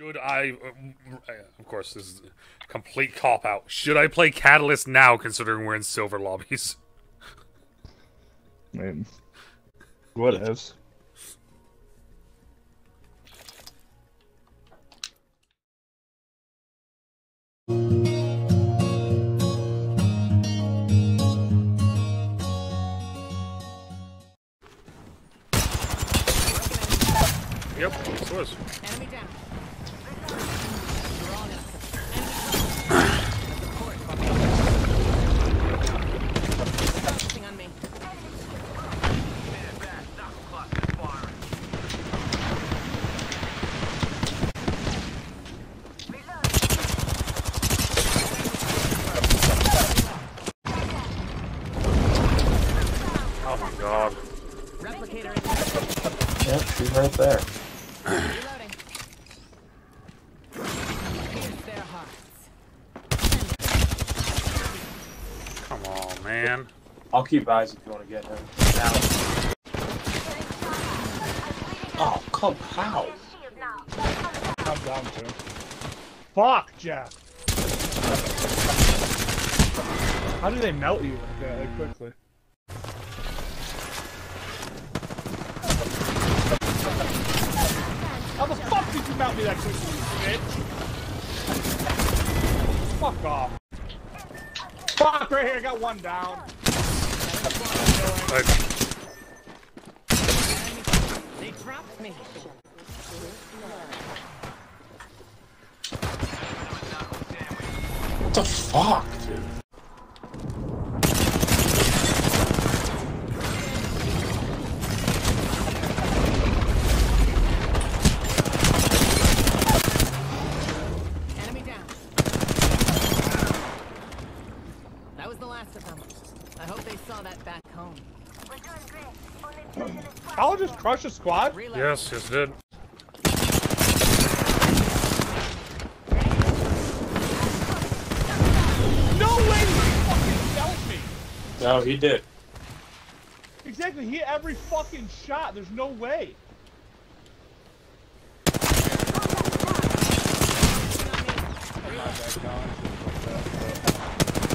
Should I, uh, of course, this is a complete cop out. Should I play Catalyst now, considering we're in silver lobbies? I mean, what is? Yep, this was. Enemy down. God. Replicator Yep, she's right there. reloading. Pierce their hearts. Come on, man. I'll keep eyes if you want to get him. Now. Oh, come how? Come down to. Fuck, Jeff. How do they melt you like that like quickly? How the fuck did you melt me that quickly, bitch? Fuck off. Fuck, right here, I got one down. Like, They trapped me. What the fuck, dude? Enemy down. That was the last of them. I hope they saw that back home. I'll just crush a squad. Yes, yes, it did. No way he fucking dealt me. No, he did. Exactly, he hit every fucking shot. There's no way.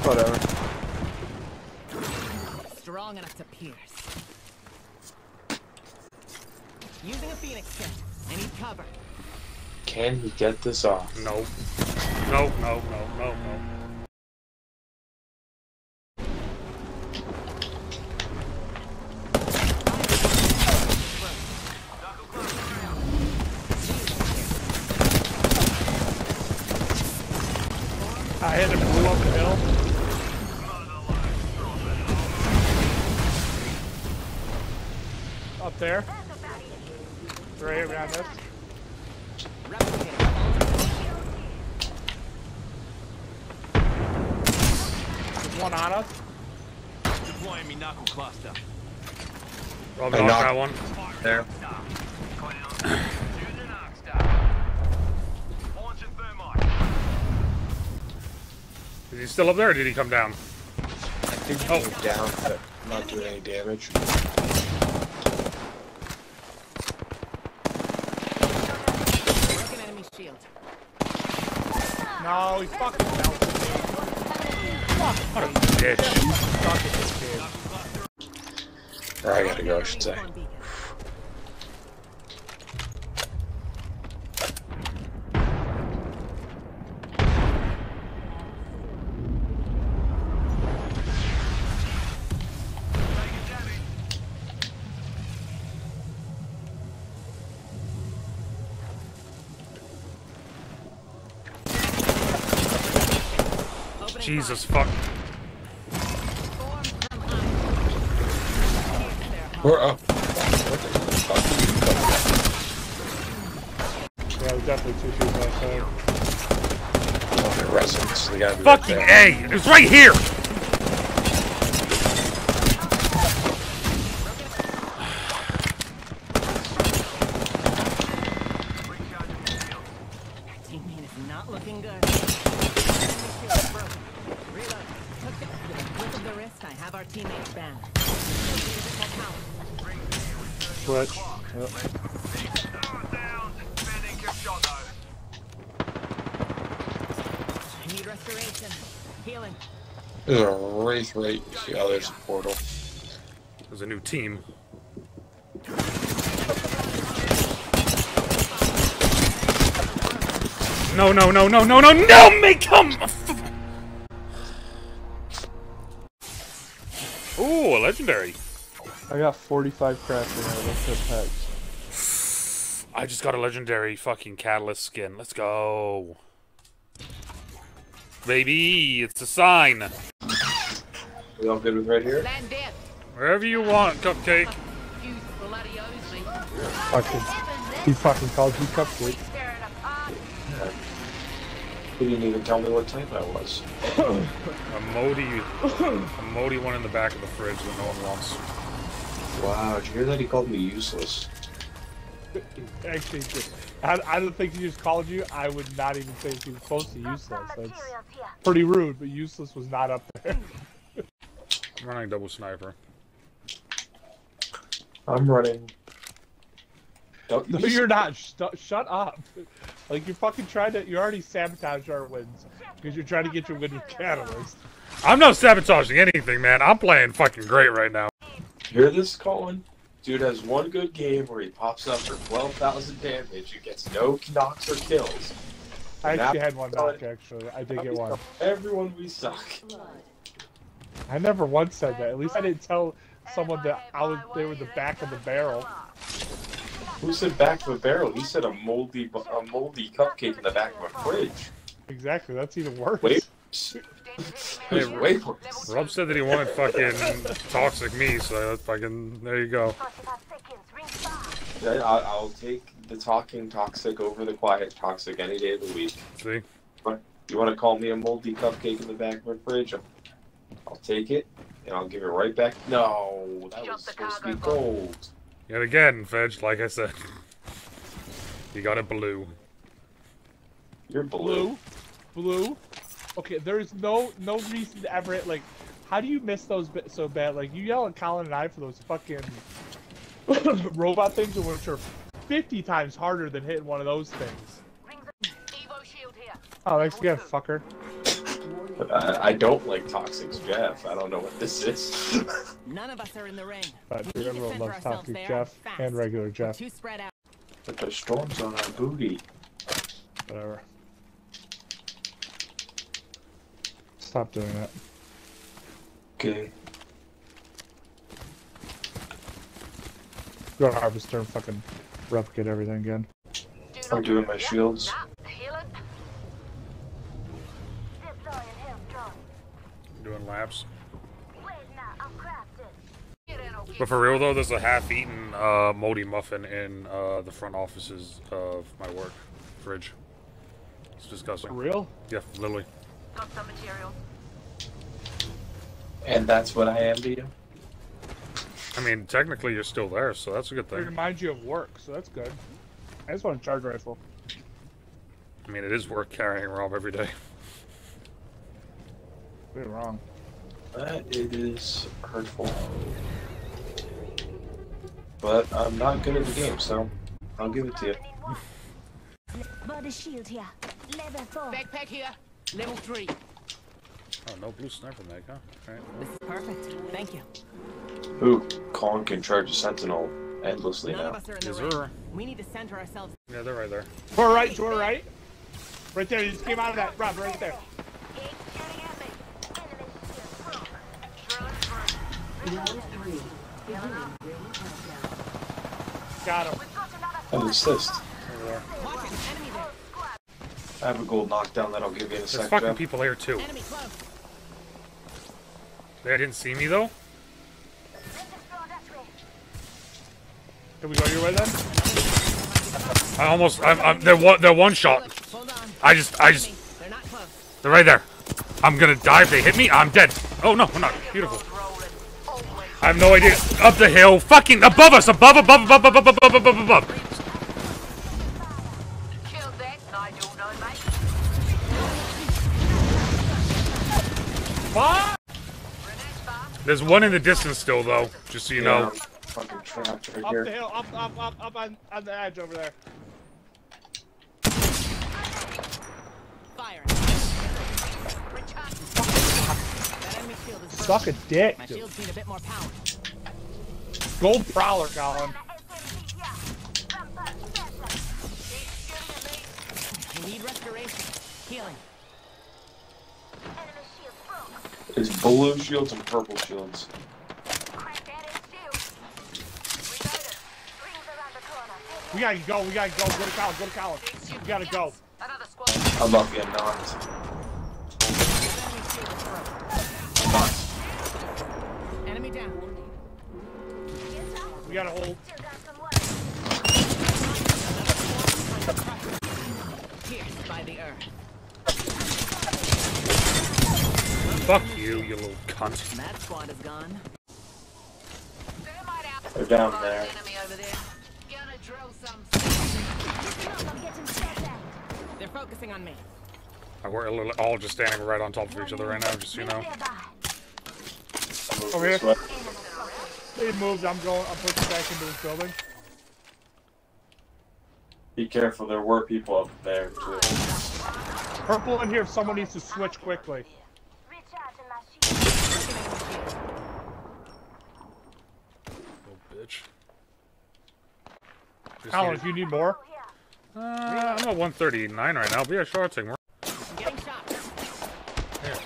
Whatever. Strong enough to pierce. Using a phoenix kit. I need cover. Can he get this off? No. No, no, no, no, no. I hit him blew up the hill. There. Right here behind this. There's one on us. Deploying me knuckle cluster. Rob I knocked knocked- that one. There. Shooting an arc star. Launching thermite. Is he still up there or did he come down? I think he oh. went down, but not doing any damage. Broken enemy shield. No, he fucking melted me. What a bitch. Suck at this kid. Or I gotta go, I should say. Jesus fuck. Form from high. Pierce their hearts. We're up. What the fuck? Yeah, there's definitely two shoots outside. Oh, they're residents. They gotta be Fucking right there. A! It's right here! Teammate is not looking good. Enemy shield broken. Reload. Took the, with a flick of the wrist, I have our teammates banned. Physical power. Switch. Yep. Down. Banding kept shot though. restoration. Healing. There's a wraith right. Yeah, there's a portal. There's a new team. No, no, no, no, no, no, no, make come! Ooh, a legendary. I got 45 crafting now. Let's hit packs. I just got a legendary fucking catalyst skin. Let's go. Baby, it's a sign. We all good with right here? Land dead. Wherever you want, cupcake. You bloody. Fucking, he fucking called you cupcake. He didn't even tell me what type I was. A Modi, a Modi one in the back of the fridge that no one wants. Wow, did you hear that? He called me useless. Actually, I, I don't think he just called you. I would not even say he was close to useless. That's pretty rude, but useless was not up there. I'm running double sniper. I'm running. Don't No, you're not. Sh- shut up. Like, you're fucking trying to. You already sabotaged our wins because you're trying to get your win with Catalyst. I'm not sabotaging anything, man. I'm playing fucking great right now. Hear this, Colin? Dude has one good game where he pops up for 12,000 damage and gets no knocks or kills. I And actually had one knock, actually. I did get one. Everyone we suck. I never once said that. At least I didn't tell someone that I was, they were the back of the barrel. Who said back of a barrel? He said a moldy, a moldy cupcake in the back of a fridge. Exactly. That's even worse. Wait. It's way worse. Rob said that he wanted fucking toxic me, so that's fucking there you go. I- I'll, I'll take the talking toxic over the quiet toxic any day of the week. See, You want to call me a moldy cupcake in the back of a fridge? I'll, I'll take it, and I'll give it right back. No, that was supposed to be gold. yet again, Fedge. Like I said, you got it blue. You're blue. Blue, blue. Okay, there's no no reason to ever hit like. How do you miss those bit so bad? Like you yell at Colin and I for those fucking robot things, which are 50 times harder than hitting one of those things. Evo here. Oh, thanks again, fucker. I, I don't like Toxic's Jeff. I don't know what this is. None of us are in the ring. But We need to everyone center loves Toxic Jeff fast. and regular Jeff. Too spread out. but the storm's on our booty. Whatever. Stop doing that. Okay. Go to Harvester and fucking replicate everything again. I'm doing my shields. doing laps. But for real though, there's a half-eaten uh, moldy muffin in uh, the front offices of my work fridge. It's disgusting. For real? Yeah, literally. Got some materials. And that's what I am to you. I mean, technically you're still there, so that's a good It thing. reminds you of work, so that's good. I just want a charge rifle. I mean, it is worth carrying Rob every day. You're wrong. That is hurtful. But I'm not good at the game, so I'll give it to you. Body shield here. Level 4. Backpack here. Level three. Oh, no blue sniper mag, huh? Alright. This is perfect. Thank you. Ooh, Colin can charge a sentinel endlessly None of us are in the Yes, ring. We need to center ourselves. Yeah, they're right there. To our right, to our right. Right there, you just came out of that. Rob, right there. Got him. An assist. Over there. I have a gold knockdown that I'll give you in a There's sec, fucking Jeff. people here too. Enemy. They didn't see me though. Can we go your way then? I almost. I'm. I'm they're one. They're one shot. I just. I just. They're. They're right there. I'm gonna die if they hit me. I'm dead. Oh no, I'm not. Beautiful. I have no idea. Up the hill. Fucking above us. Above. Above. Above. Above. Above. Above. Above. above. fuck? There's one in the distance still, though, just so you yeah, know. Fucking trapped right up here. the hill, up, up, up, up on, on the edge over there. Suck a dick. Dude. Gold Prowler, Colin. It's blue shields and purple shields. We gotta go, we gotta go. Go to college, go to college. We gotta go. I'm about to get knocked. Enemy down. We gotta hold. Pierced by the earth. Fuck you, you little cunt. That squad is gone. They're down there. Enemy over there. Gonna drill some. They're focusing on me. Uh, We're li- all just standing right on top of each other right now, just so you know. Over here. this way. They moved. I'm going. I'm pushing back into this building. Be careful, there were people up there too. Purple in here. If someone needs to switch quickly. Little bitch. Just Colin, need- if you need more. Uh, I'm at 139 right now, but yeah, sure, I'll more. I'm getting shot. Here.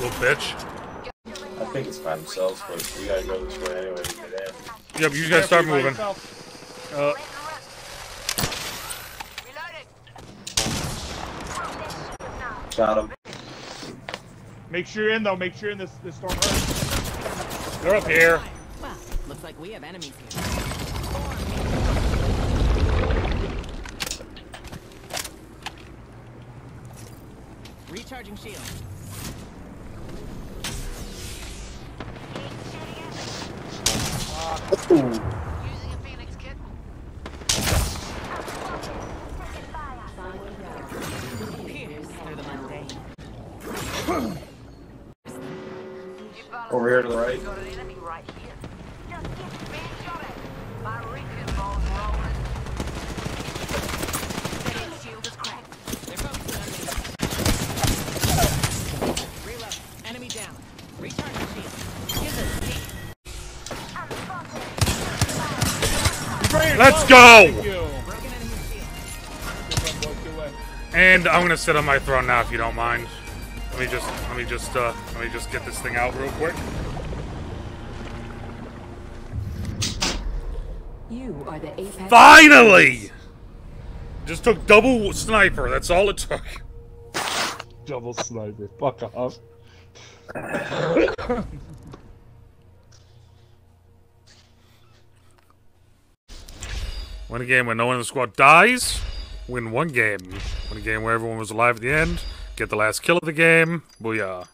Little bitch. I think it's by themselves, but we gotta go this way anyway to get in. Yep, you guys start moving. yourself. Uh, Got him. Make sure you're in though. Make sure you're in this this storm. Earth. they're up here. Well, looks like we have enemies here. Recharging shield. Using enemy shield. Good one, boys, good way. And I'm gonna sit on my throne now, if you don't mind. Let me just, let me just, uh, let me just get this thing out real quick. You are the apex. Finally! Just took double sniper. That's all it took. Double sniper. Fuck off. Win a game where no one in the squad dies. Win one game. Win a game where everyone was alive at the end. Get the last kill of the game. Booyah.